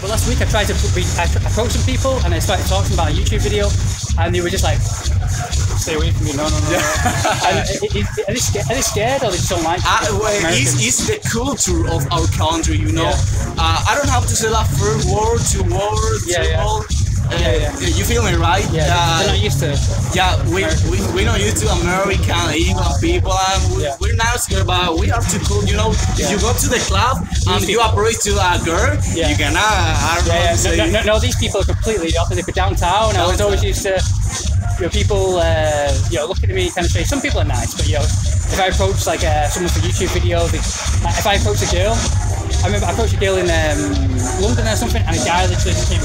But last week I tried to be, I approached some people and I started talking about a YouTube video, and they were just like, "Stay away from me, no, no, no." no." and are, they scared, are they scared or they just don't like? Uh, well, it's, it's the culture of our country, you know. Yeah. Uh, I don't have to say that first word, two words, Yeah, yeah. words. Yeah, yeah. You feel me, right? yeah, Uh, they're not used to. yeah, we, we, we're not used to American England people, and we, Yeah. we're not scared, but we are too cool, you know. If Yeah. you go to the club and you approach to a girl, Yeah. you cannot, I don't know Yeah, yeah. say No, no, no, these people are completely the opposite. But downtown, I was always used to, you know, people, uh, you know, looking at me kind of say, some people are nice, but you know, if I approach like uh, someone for YouTube videos, they, if I approach a girl, I remember I approached a girl in um, London or something, and a guy literally just came,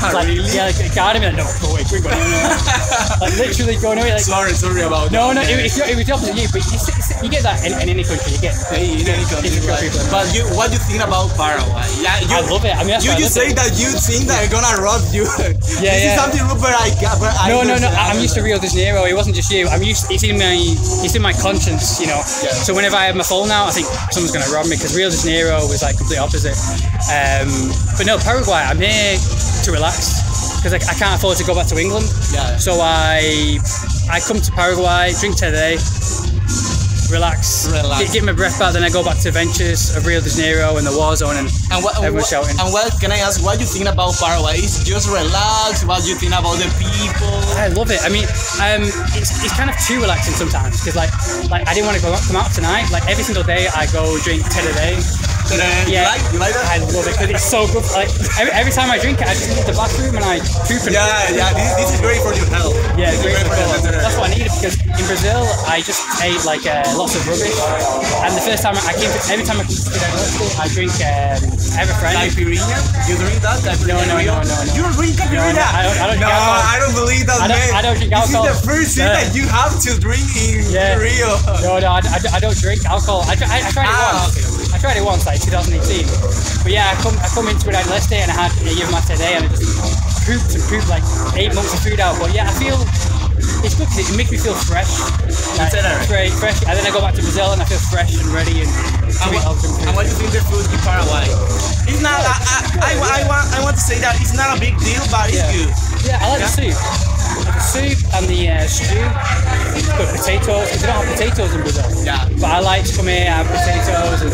Ah, like, really? yeah, like, guarded me, like, no, go away, quick, go away, no, no, no. like literally going away, like, Sorry, sorry about no, no, that. it, it's not- it was the opposite you, but you, you get that in, in any country, you get. Hey, in any country, people. But you, what do you think about Paraguay? Yeah, you, I love it. I mean, you, you say it. that you think that I'm gonna rob you. Yeah, this yeah. is something but I got. But I No, no, no. I- I'm used to Rio de Janeiro. It wasn't just you. I'm used. It's in my. It's in my conscience, you know. Yeah. So whenever I have my phone now, I think someone's going to rob me because Rio de Janeiro was like complete opposite. Um, but no, Paraguay. I'm here to relax because I, I can't afford to go back to England. Yeah. So I I come to Paraguay, drink today, relax, Relax. Get, get my breath back. Then I go back to Adventures of Rio de Janeiro and the war zone and And what, shouting. and what can I ask? What do you think about Paraguay? Is just relax? What do you think about the people? I love it. I mean, um, it's, it's kind of too relaxing sometimes because like like I didn't want to go out, come out tonight. Like every single day, I go drink ten a day. Uh, you Yeah, like? You like that? I love it because it's so good. Like every, every time I drink it, I just leave the bathroom and I poop and yeah, yeah. This, this is great for your health. yeah, is great for Brazil. That's what I needed because in Brazil I just ate like uh, lots of rubbish. And the first time I came, to, every time I come to university, I drink. Um, I have a friend. Caipirinha? You drink that? No, no, no, no, no. You don't drink caipirinha? No, I don't- I don't no. I don't believe that, I don't- man. I don't drink alcohol. This is the first thing Yeah. that you have to drink in Yeah. Rio. No, no, I, I, I don't drink alcohol. I, I, I tried it Ah, once. Okay. I tried it once, like 2018. But yeah, I come I come into Real Leste and I had a year master day and I just pooped and pooped like eight months of food out. But yeah, I feel it's good because it makes me feel fresh. Like, Itinerary. very fresh. And then I go back to Brazil and I feel fresh and ready and And to eat what, healthy and food. what do you think the food in Paraguay? It's not. I, I, I, I want. I want to say that it's not a big deal, but it's Yeah. good. Yeah, I like the soup. Like the soup and the uh, stew. But potatoes, because they don't have potatoes in Brazil. Yeah. But I like to come here, I have potatoes, and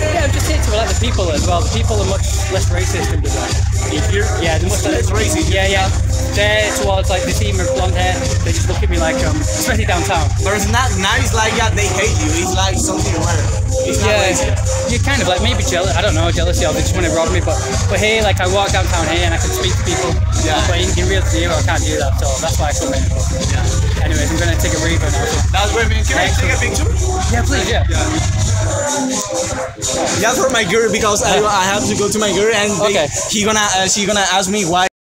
yeah, I'm just here to like the people as well. The people are much less racist in Brazil. Here, Yeah, they're much less racist. Yeah, yeah. They're towards like the team with blonde hair. They just look at me like um, especially downtown. but it's not nice like that. They hate you. It's like something rare. Yeah, you're kind of like maybe jealous. I don't know, jealousy or they just want to rob me. But but here, like I walk downtown here and I can speak to people. Yeah. But in, in Rio de I can't do that. So that's why I come here. Yeah. Anyways, I'm gonna take a breather now. That's great, man. Can I take a picture? Yeah, please. Yeah. Yeah, for my girl because I, I have to go to my girl and they, Okay. he gonna uh, she gonna ask me why